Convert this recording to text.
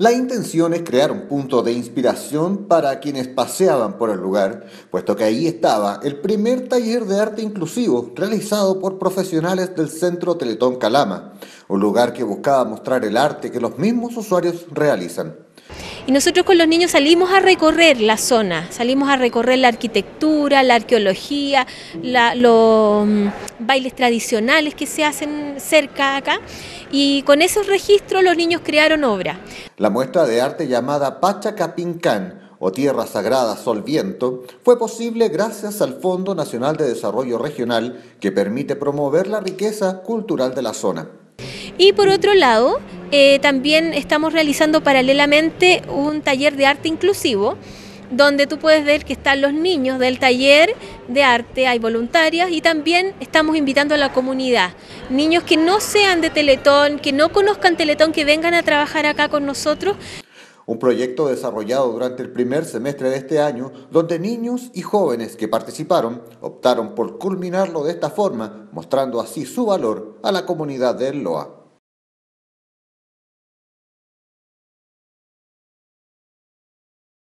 La intención es crear un punto de inspiración para quienes paseaban por el lugar, puesto que ahí estaba el primer taller de arte inclusivo realizado por profesionales del Centro Teletón Calama, un lugar que buscaba mostrar el arte que los mismos usuarios realizan. Y nosotros con los niños salimos a recorrer la zona, salimos a recorrer la arquitectura, la arqueología, los mm, bailes tradicionales que se hacen cerca acá. Y con esos registros los niños crearon obra. La muestra de arte llamada Pachacapincán o Tierra Sagrada Sol Viento fue posible gracias al Fondo Nacional de Desarrollo Regional que permite promover la riqueza cultural de la zona. Y por otro lado, eh, también estamos realizando paralelamente un taller de arte inclusivo, donde tú puedes ver que están los niños del taller de arte, hay voluntarias y también estamos invitando a la comunidad, niños que no sean de Teletón, que no conozcan Teletón, que vengan a trabajar acá con nosotros. Un proyecto desarrollado durante el primer semestre de este año, donde niños y jóvenes que participaron optaron por culminarlo de esta forma, mostrando así su valor a la comunidad del LOA.